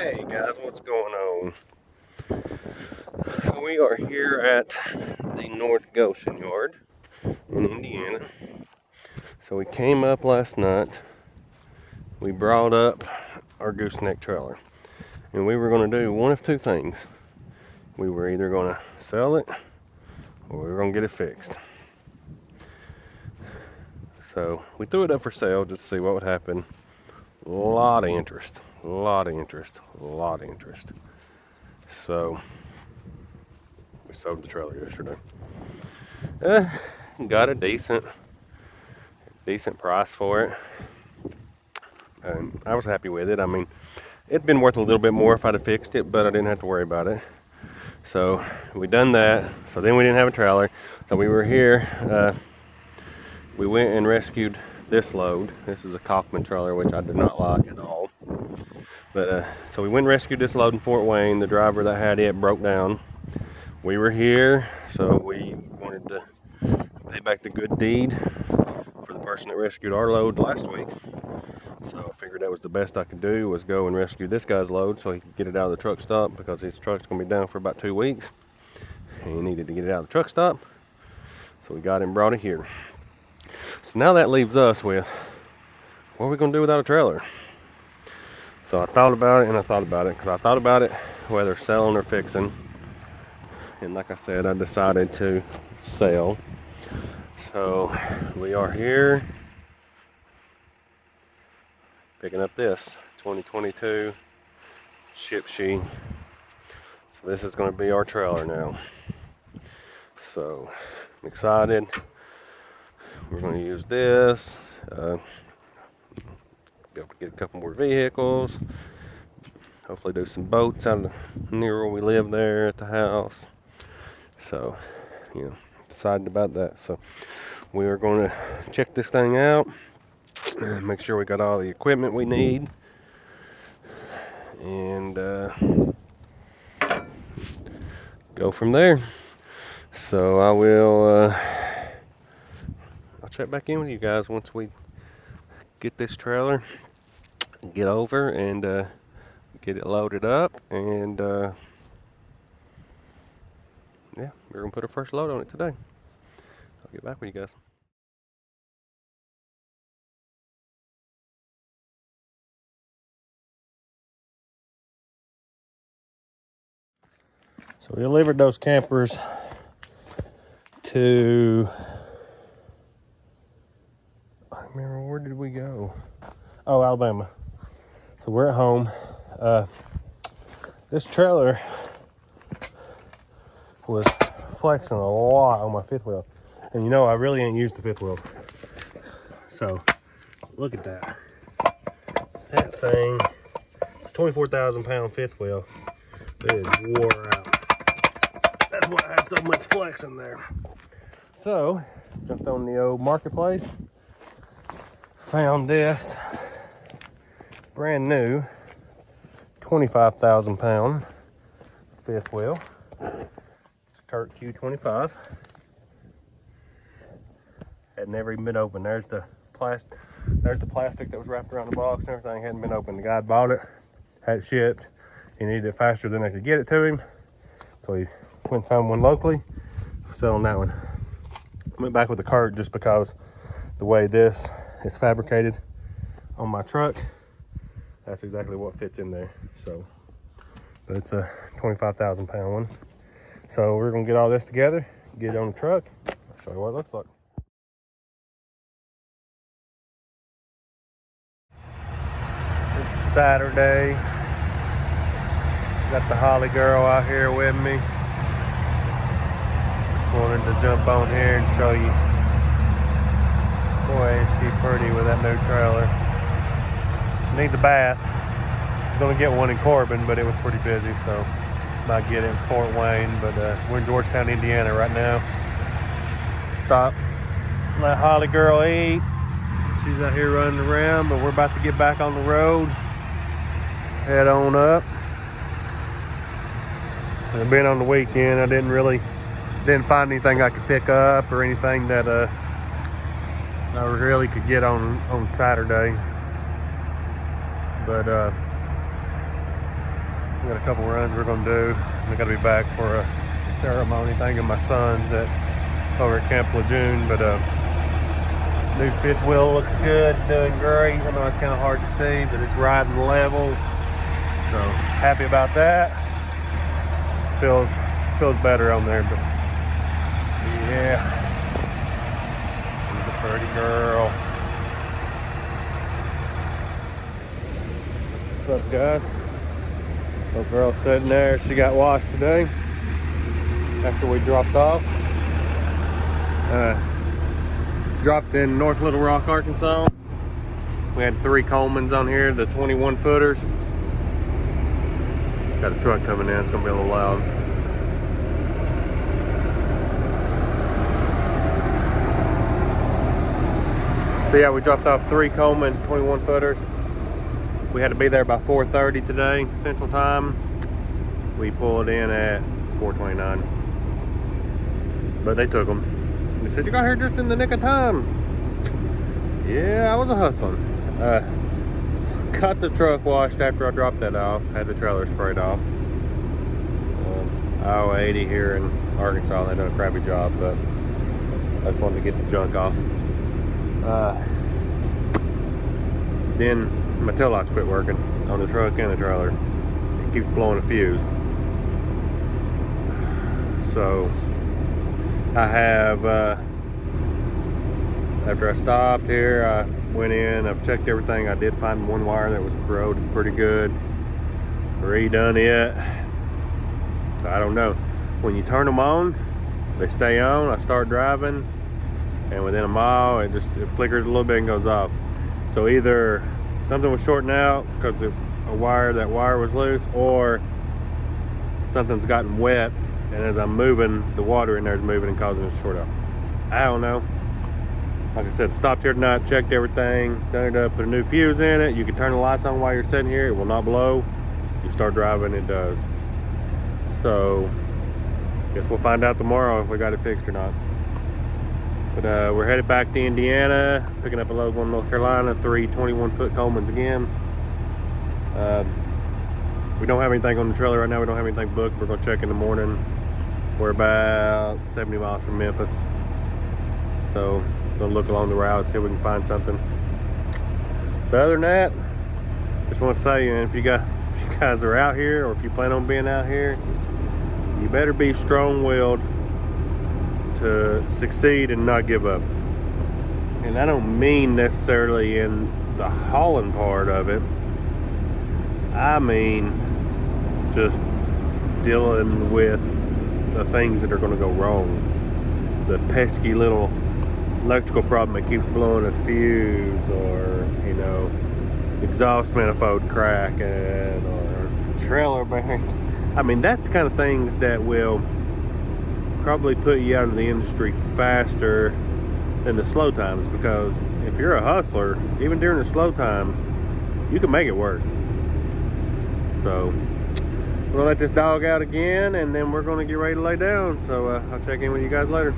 Hey guys, what's going on? We are here at the North Goshen Yard in Indiana. So we came up last night. We brought up our gooseneck trailer. And we were going to do one of two things. We were either going to sell it or we were going to get it fixed. So we threw it up for sale just to see what would happen. A lot of interest. A lot of interest. A lot of interest. So we sold the trailer yesterday. Uh, got a decent, decent price for it, and I was happy with it. I mean, it'd been worth a little bit more if I'd have fixed it, but I didn't have to worry about it. So we done that. So then we didn't have a trailer. So we were here. Uh, we went and rescued this load. This is a Kaufman trailer, which I do not like at all. But uh, so we went and rescued this load in Fort Wayne. The driver that had it broke down we were here, so we wanted to pay back the good deed for the person that rescued our load last week. So I figured that was the best I could do was go and rescue this guy's load so he could get it out of the truck stop because his truck's gonna be down for about two weeks. And he needed to get it out of the truck stop. So we got him brought it here. So now that leaves us with what are we gonna do without a trailer? So I thought about it and I thought about it because I thought about it whether selling or fixing. And like I said I decided to sell. So we are here. Picking up this 2022 Shipshe so this is going to be our trailer now. So I'm excited we're going to use this uh, be able to get a couple more vehicles hopefully do some boats out near where we live there at the house so, you know, excited about that. So, we are going to check this thing out make sure we got all the equipment we need. And uh, go from there. So I will uh, check back in with you guys once we get this trailer, get over and uh, get it loaded up and uh, yeah, we're gonna put our first load on it today. I'll get back with you guys. So we delivered those campers to I remember where did we go? Oh, Alabama. So we're at home. Uh, this trailer was flexing a lot on my fifth wheel. And you know, I really ain't used the fifth wheel. So, look at that. That thing, it's 24,000 pound fifth wheel. It is wore out. That's why I had so much flex in there. So, jumped on the old marketplace. Found this brand new 25,000 pound fifth wheel. It's a Curt Q25. Had never even been opened. There's the plastic. There's the plastic that was wrapped around the box and everything hadn't been opened. The guy bought it, had it shipped. He needed it faster than I could get it to him. So he went and found one locally, selling that one. Went back with the Curt just because the way this is fabricated on my truck, that's exactly what fits in there. So, but it's a 25,000 pound one. So we're gonna get all this together, get it on the truck, I'll show you what it looks like. It's Saturday. Got the Holly girl out here with me. Just wanted to jump on here and show you. Boy, is she pretty with that new trailer. She needs a bath. She's gonna get one in Corbin, but it was pretty busy, so might get in Fort Wayne, but uh, we're in Georgetown, Indiana right now. Stop. Let Holly girl eat. She's out here running around, but we're about to get back on the road. Head on up. I've been on the weekend. I didn't really didn't find anything I could pick up or anything that uh, I really could get on on Saturday. But uh, got a couple runs we're gonna do. We gotta be back for a ceremony thing of my son's at over at Camp Lejeune, but uh, new fifth wheel looks good, it's doing great. I know it's kind of hard to see, but it's riding level. So happy about that. Just feels feels better on there, but yeah. Pretty girl. What's up guys? Little girl sitting there, she got washed today after we dropped off. Uh, dropped in North Little Rock, Arkansas. We had three Colemans on here, the 21 footers. Got a truck coming in, it's gonna be a little loud. So yeah, we dropped off three Coleman 21 footers. We had to be there by 4.30 today, Central Time. We pulled in at 4.29. But they took them. They said, you got here just in the nick of time. Yeah, I was a hustling. Uh, got the truck washed after I dropped that off. Had the trailer sprayed off. Um, I 80 here in Arkansas. They done a crappy job, but I just wanted to get the junk off. Uh, then my tail lights quit working on the truck and the trailer. It keeps blowing a fuse. So I have, uh, after I stopped here, I went in, I've checked everything. I did find one wire that was corroded pretty good. Redone it. I don't know. When you turn them on, they stay on. I start driving and within a mile, it just it flickers a little bit and goes off. So either something was shorting out because a wire, that wire was loose, or something's gotten wet and as I'm moving, the water in there is moving and causing it to short out. I don't know. Like I said, stopped here tonight, checked everything, done it up, put a new fuse in it. You can turn the lights on while you're sitting here. It will not blow. You start driving, it does. So, guess we'll find out tomorrow if we got it fixed or not. But uh, we're headed back to Indiana, picking up a load from North Carolina, three 21 foot Colemans again. Uh, we don't have anything on the trailer right now. We don't have anything booked. We're gonna check in the morning. We're about 70 miles from Memphis. So gonna look along the route, and see if we can find something. But other than that, just want to say, if you got if you guys are out here or if you plan on being out here, you better be strong-willed to succeed and not give up. And I don't mean necessarily in the hauling part of it. I mean just dealing with the things that are going to go wrong. The pesky little electrical problem that keeps blowing a fuse or, you know, exhaust manifold cracking or trailer bearing. I mean, that's the kind of things that will probably put you out of the industry faster than the slow times because if you're a hustler, even during the slow times, you can make it work. So, we're gonna let this dog out again and then we're gonna get ready to lay down. So uh, I'll check in with you guys later.